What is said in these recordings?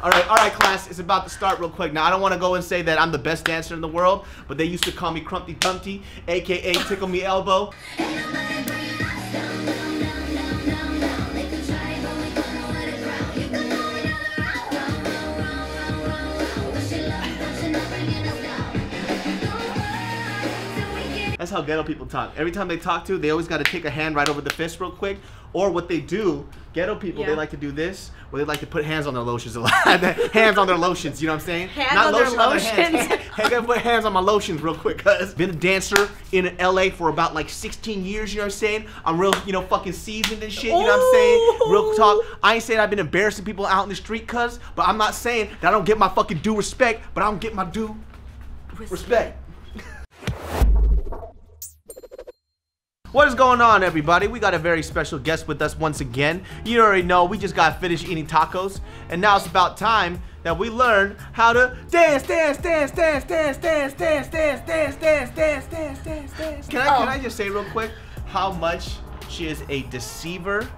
All right, all right, class, it's about to start real quick. Now, I don't want to go and say that I'm the best dancer in the world, but they used to call me Crumpty Dumpty, aka Tickle Me Elbow. How ghetto people talk. Every time they talk to, they always got to take a hand right over the fist real quick. Or what they do, ghetto people, they like to do this, where they like to put hands on their lotions a lot. hands on their lotions, you know what I'm saying? Hands on their hands. lotions? I gotta put hands on my lotions real quick, cuz. Been a dancer in LA for about like 16 years, you know what I'm saying? I'm real, you know, fucking seasoned and shit, you know what I'm saying? Real talk. I ain't saying I've been embarrassing people out in the street, cuz, but I'm not saying that I don't get my fucking due respect, but I don't get my due respect. What is going on, everybody? We got a very special guest with us once again. You already know we just got finished eating tacos, and now it's about time that we learn how to dance, dance, dance, dance, dance, dance, dance, dance, dance, dance, dance, dance, dance, dance. Can I can I just say real quick how much she is a deceiver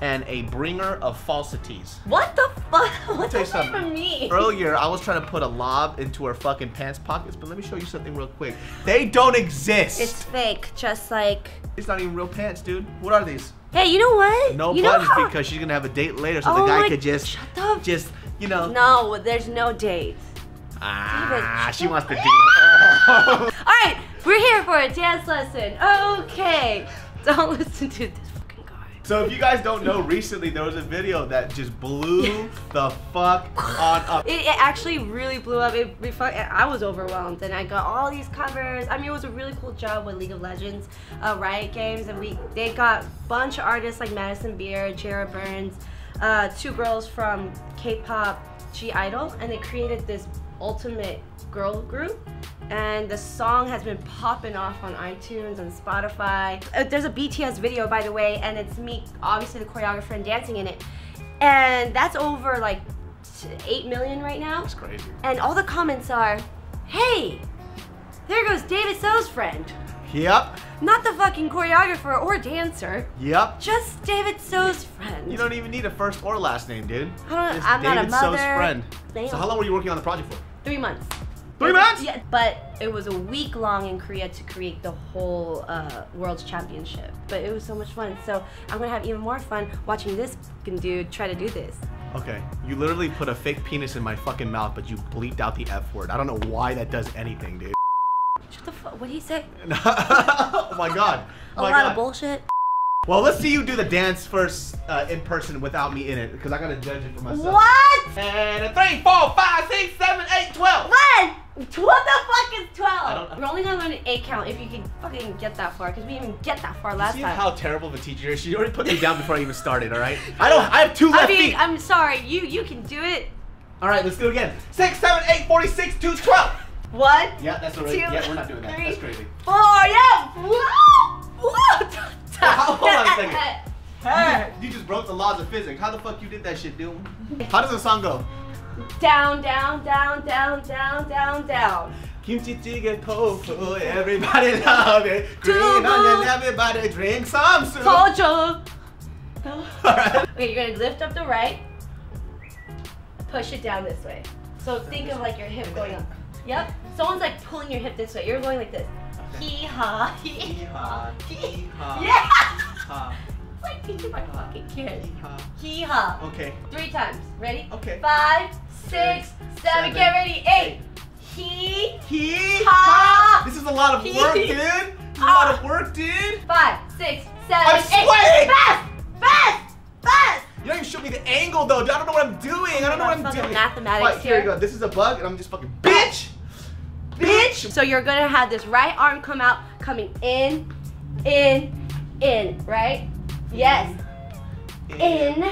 and a bringer of falsities. What the fuck? What does that even mean? Earlier, I was trying to put a lob into her fucking pants pockets, but let me show you something real quick. They don't exist. It's fake, just like. It's not even real pants, dude. What are these? Hey, you know what? No you buttons how- because she's gonna have a date later, so Oh the guy my- could just, shut up. just, you know. No, there's no date. Ah, David, she wants to do. All right, we're here for a dance lesson. Okay, don't listen to this. So if you guys don't know, recently there was a video that just blew the fuck on up. It, it actually really blew up. It, it, I was overwhelmed, and I got all these covers. I mean, it was a really cool job with League of Legends, uh, Riot Games, and we they got a bunch of artists like Madison Beer, Jaira Burns, uh, two girls from K-pop (G)I-DLE, and they created this ultimate girl group. And the song has been popping off on iTunes and Spotify. Uh, there's a BTS video, by the way, and it's me, obviously the choreographer, and dancing in it. And that's over like 8 million right now. That's crazy. And all the comments are, hey, there goes David So's friend. Yep, Not the fucking choreographer or dancer, yep. just David So's friend. You don't even need a first or last name, dude. I don't- It's I'm not a David So's mother. friend. Damn. So how long were you working on the project for? Three months. Three months? Yeah, but it was a week long in Korea to create the whole uh, World Championship. But it was so much fun. So I'm gonna have even more fun watching this fucking dude try to do this. Okay, you literally put a fake penis in my fucking mouth, but you bleeped out the F word. I don't know why that does anything, dude. Shut the fuck. What did he say? oh my god. A Oh my lot god. of bullshit. Well, let's see you do the dance first uh, in person without me in it, because I gotta judge it for myself. What? And a three, four, five, six, seven, eight, twelve. What? What the fuck is 12? I don't- We're only gonna learn an 8 count if you can fucking get that far, because we didn't even get that far last See time. how terrible a teacher is? She already put me down before I even started. All right. I don't. I have two I left mean, feet. I'm sorry, you you can do it. All right, let's do it again. Six, seven, eight, forty-six, two, twelve. One, Yeah, that's already. Two, Yeah, we're not doing that. three. That's crazy. four, yeah. Whoa! Hold on a second. You, you just broke the laws of physics. How the fuck you did that shit, dude? How does the song go? Down, down, down, down, down, down, down. Kimchi jjigae tofu, everybody love it. Green onion, everybody drink some soup. Culture. Alright. Okay, you're gonna lift up the right, push it down this way. So think of like your hip going up. Yep. Someone's like pulling your hip this way. You're going like this. Hee ha, hee ha, Hee-haw, hee. hee-haw, Yeah. hee-haw, It's like teaching my fucking kid. Hee ha. Okay. Three times. Ready? Okay. Five, six, seven. seven, Get ready. Eight. Hee. Hee Ha. This is a lot of work, dude. This is a lot of work, dude. Five, six, seven, I'm eight. sweating. Fast, fast, fast. You don't even show me the angle, though. I don't know what I'm doing. I don't know what I'm doing. mathematics Right, here we go. This is a bug, and I'm just fucking bitch. Bitch. So you're gonna have this right arm come out, coming in, in, in, right? Yes. In.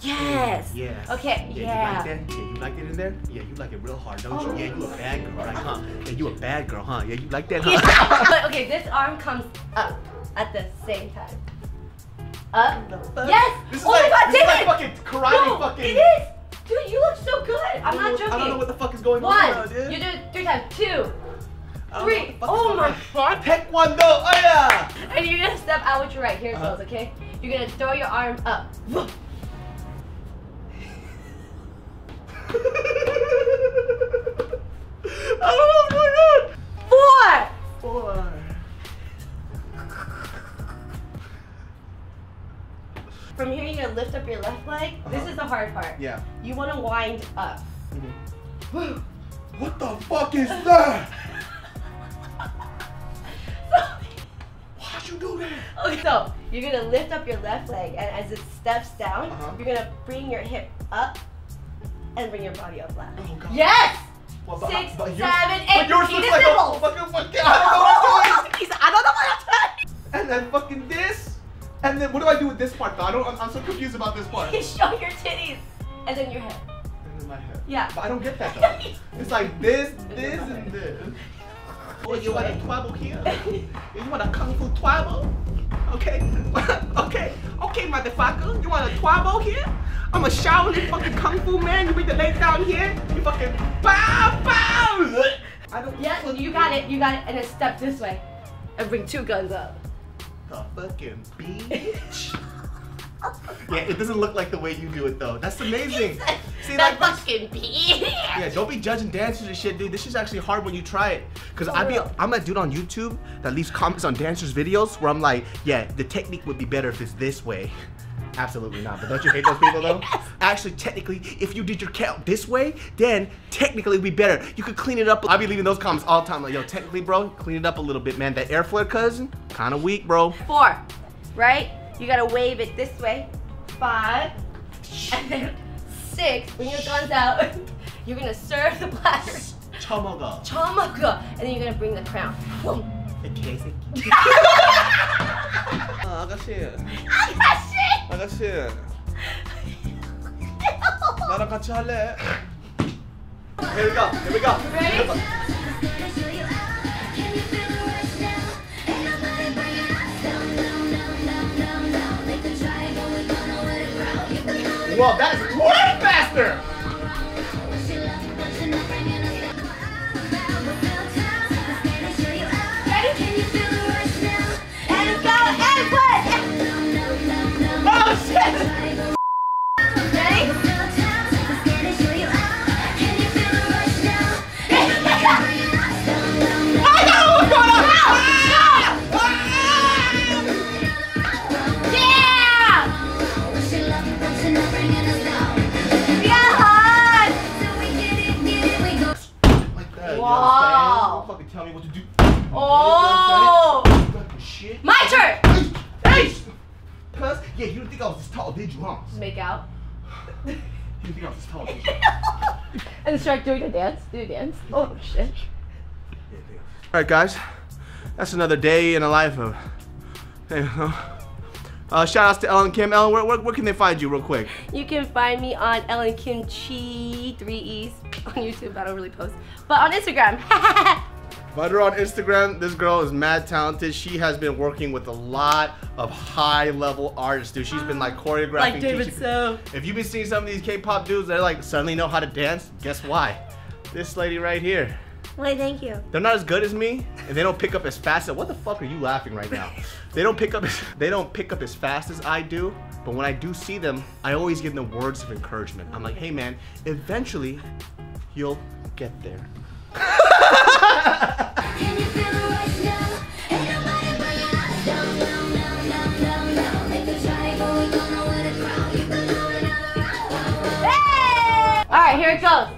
Yes. Yes. Okay, Yeah. yeah. You like that? Yeah, you like it in there? Yeah, you like it real hard, don't Oh. you? Yeah, you a bad girl, right? Huh? Yeah, you a bad girl, huh? Yeah, you like that, Yeah. huh? but okay, this arm comes up at the same time. Up. fuck? Yes. This is oh like, my God, this is like David. fucking karate no, fucking. It is. Dude, you look so good. I'm know- joking. I don't know what the fuck is going on, One. now, Taekwondo, oh yeah! And you're gonna step out with your right here Uh-huh. toes, okay? You're gonna throw your arm up. I don't know what's going on. Four. Four. From here, you're gonna lift up your left leg. This Uh-huh. is the hard part. Yeah. You wanna wind up. What the fuck is that? Okay, so you're gonna lift up your left leg, and as it steps down, Uh-huh. you're gonna bring your hip up and bring your body up flat. Oh, God. Yes! Well, but- Six, but seven, But eight. yours looks like a fucking fucking. I don't know what I'm doing. I don't know what I'm doing. And then fucking this. And then what do I do with this part though? I don't. I'm, I'm so confused about this part. You show your titties, and then your head. And then my head. Yeah. But I don't get that though. It's like this, this, and this. Oh, you want a twabble here? You want a kung fu twabble? Okay, okay, okay, motherfucker. You want a twabble here? I'm a Shaolin fucking kung fu man. You bring the legs down here. You fucking bow, bow. I don't. Yeah, you got it, you got it, and then step this way, and bring two guns up. The fucking bitch. yeah, it doesn't look like the way you do it though. That's amazing. See, that like fucking bitch. Yeah, don't be judging dancers and shit, dude. This is actually hard when you try it. Cause For I be. I'm that dude on YouTube that leaves comments on dancers' videos where I'm like, yeah, the technique would be better if it's this way. Absolutely not. But don't you hate those people though? Actually, technically, if you did your count this way, then technically it'd be better. You could clean it up. I'll be leaving those comments all the time. Like, yo, technically, bro, clean it up a little bit, man. That air flare cousin, kind of weak, bro. Four, right? You gotta wave it this way. Five, and then six. Bring your guns out. You're gonna serve the platter. Chomoga. Chamaga, and then you're gonna bring the crown. Boom. 아가씨, 아가씨! 아가씨, 나랑 같이 할래? Here we go. Here we go. Ready? Well, that's way faster. Ready? And go and play! Oh shit! My! Hey! Cuz, yeah, you didn't think I was this tall, did you, huh? Make out. You didn't think I was this tall, did you? and start doing a dance. Do a dance. Oh shit. All right, guys, that's another day in the life of. Hey, uh, shout outs to Ellen Kim. Ellen, where, where, where can they find you, real quick? You can find me on Ellen Kim Chi, three E's, on YouTube. I don't really post. But on Instagram. Find her on Instagram. This girl is mad talented. She has been working with a lot of high-level artists, dude. She's been like choreographing. like David So. If you've been seeing some of these K-pop dudes, they're like suddenly know how to dance. Guess why? This lady right here. Wait, thank you. They're not as good as me, and they don't pick up as fast. As, what the fuck are you laughing right now? They don't pick up. As, they don't pick up as fast as I do. But when I do see them, I always give them words of encouragement. I'm like, hey man, eventually, you'll get there. Alright, here it goes.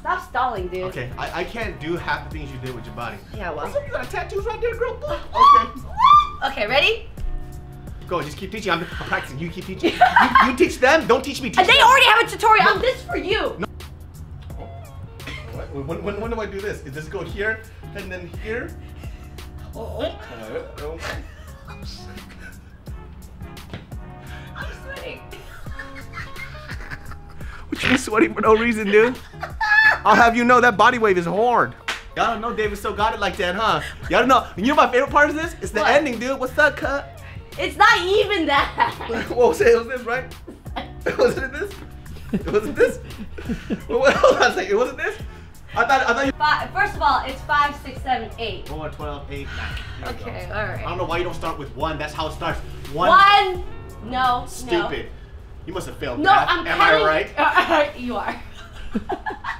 Stop stalling, dude. Okay, I, I can't do half the things you did with your body. Yeah, well. You got tattoos right there, girl. Oh. Okay. Okay, ready? Go, just keep teaching. I'm, I'm practicing. You keep teaching. You, you teach them. Don't teach me. Teach they them. already have a tutorial on this for you. What? When, when, when do I do this? Does this go here and then here? Oh. Uh, I'm sweating. What you sweating for no reason, dude? I'll have you know that body wave is hard. Y'all don't know David still got it like that, huh? Y'all don't know. You know my favorite part of this? It's the What? ending, dude. What's up, cut? It's not even that. What was it? It was this, right? wasn't it this? It wasn't this? Wait, wait, hold on a second. It wasn't this? I thought, I thought you. Five, first of all, it's five, six, seven, eight. 4, 12, 8, 9. Here. Okay, alright. I don't know why you don't start with one. That's how it starts. One. One. No. Stupid. You must have failed No, no math. I'm Am counting. I right? you are.